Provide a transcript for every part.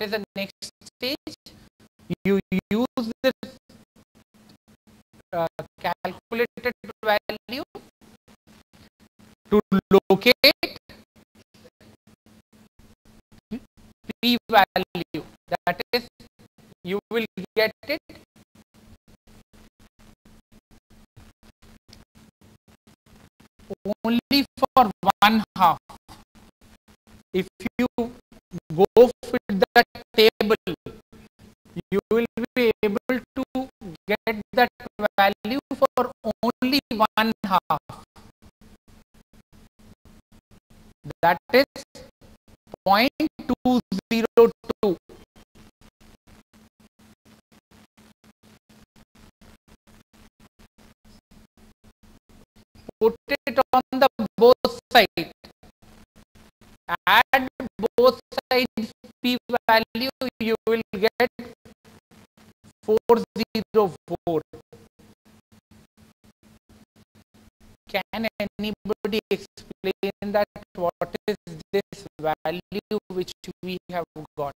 is the next stage? You use the uh, calculated value to locate p value that is you will get it only for one half if you go with the table you will be able to get that value for only one half. That is 0.202 put it on the both sides add both sides p value you will get 404 can anybody explain that what is this value which we have got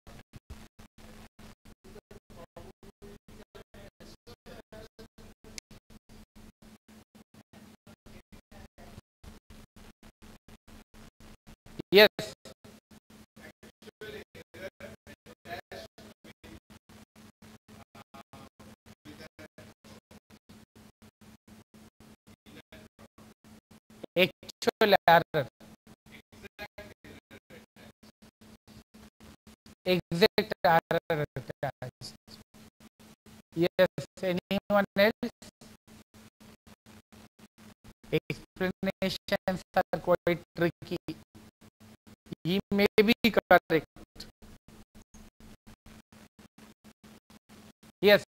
yes. Actual error exact error yes. Anyone else? Explanations are quite tricky he may be correct. Yes.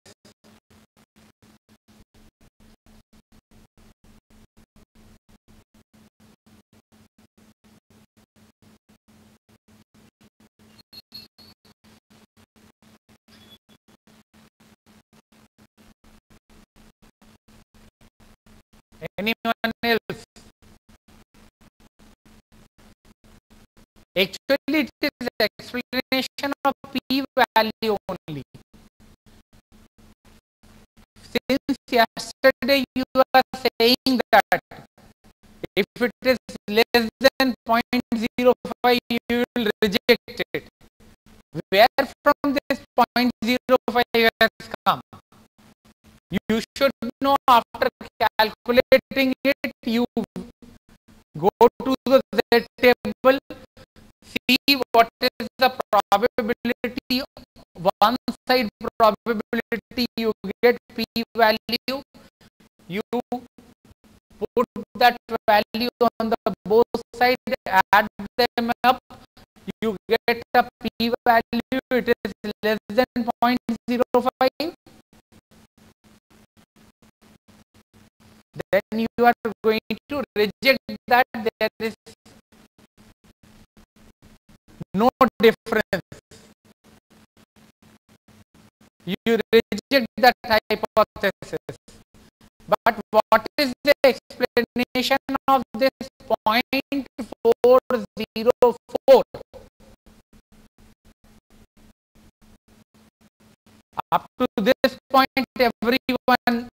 Anyone actually it is explanation of p value only. Since yesterday you are saying that if it is less than 0.05 you will reject it. Where from this 0.05 has come? You should know after calculating it you go to the Z table what is the probability one side probability you get p value you put that value on the both side add them up you get a p value it is less than 0.05 then you are going to reject that there is no difference. You reject that hypothesis. But what is the explanation of this 0.404 up to this point everyone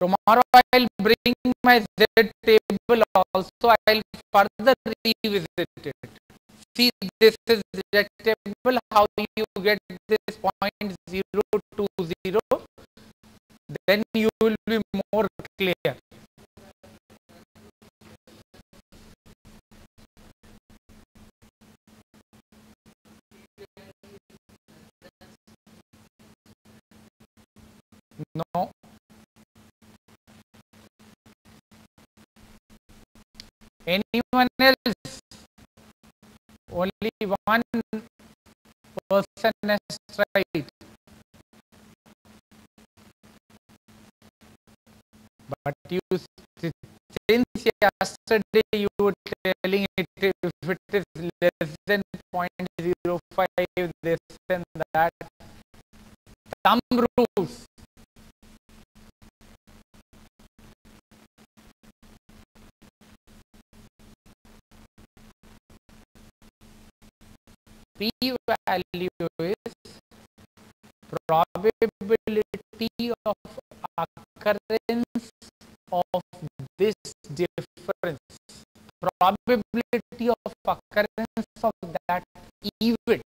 tomorrow i'll bring my z table also. I'll further revisit it. See this is z table. How you get this 0.020 then you will be more clear. No anyone else? Only one person has tried. But you since yesterday you were telling it if it is less than 0.05 this and that some rules p value is probability of occurrence of this difference probability of occurrence of that event.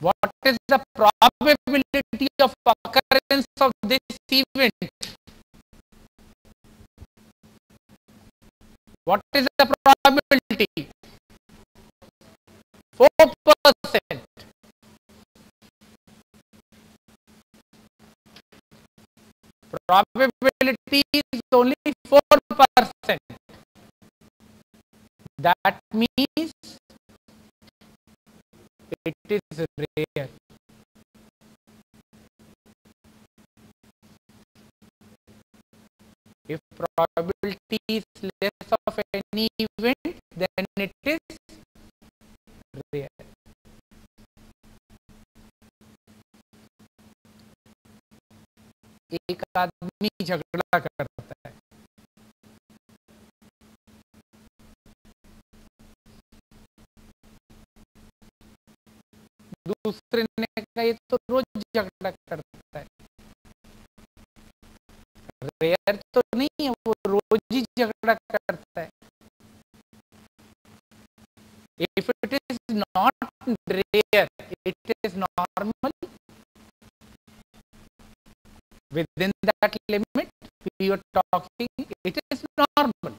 What is the probability of occurrence of this event? What is the probability 4 percent probability is only 4 percent. That means it is rare. If probability is less of any event, then it is एक आदमी झगड़ा करता है। दूसरे ने कहा, ये तो रोज झगड़ा करता है। रेयर तो नहीं है, वो रोज ही झगड़ा करता है। If it is not rare it is normal within that limit we are talking it is normal.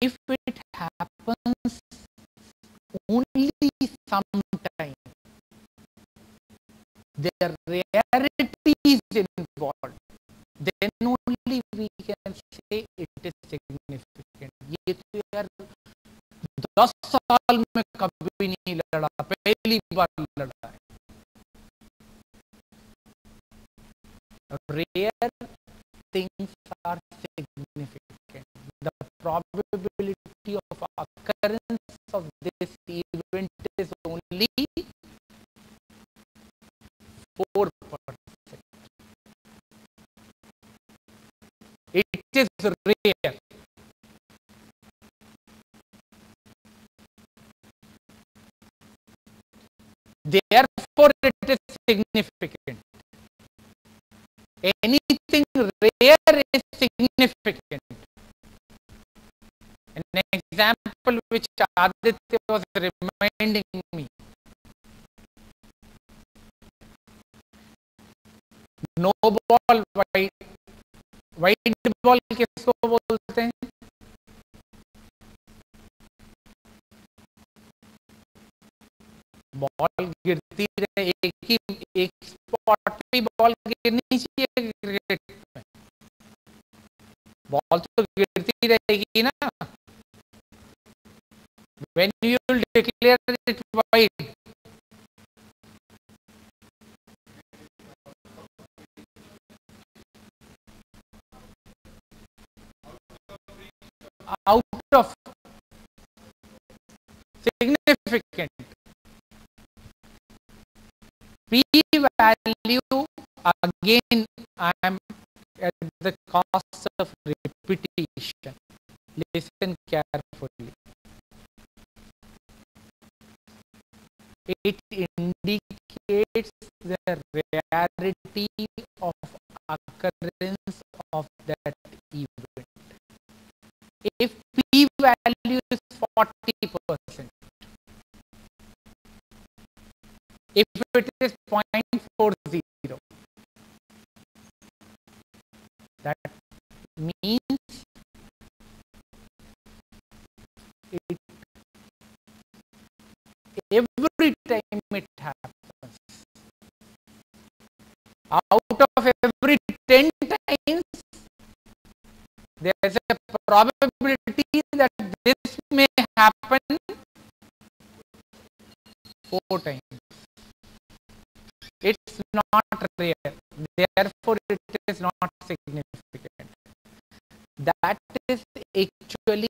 If it happens only sometime the rarity is involved. Then only we can say it is दस साल में कभी नहीं लड़ा पहली बार लड़ा है rare things are significant the probability of occurrence of this event is only four percent it is rare therefore it is significant anything rare is significant an example which aditya was reminding me no ball white white ball किसको बोलते हैं ball गिरती रहे, एक ही, एक spot पे ball गिरनी चाहिए cricket में। बॉल तो गिरती रहेगी ना। When you declare out of significant p value again i am at the cost of repetition. Listen carefully. It indicates the rarity of occurrence of that event. If p value is 40 percent if it is 0.40 that means it every time it happens out of every 10 times there is a probability that this may happen four times it's not rare. Therefore it is not significant. That is actually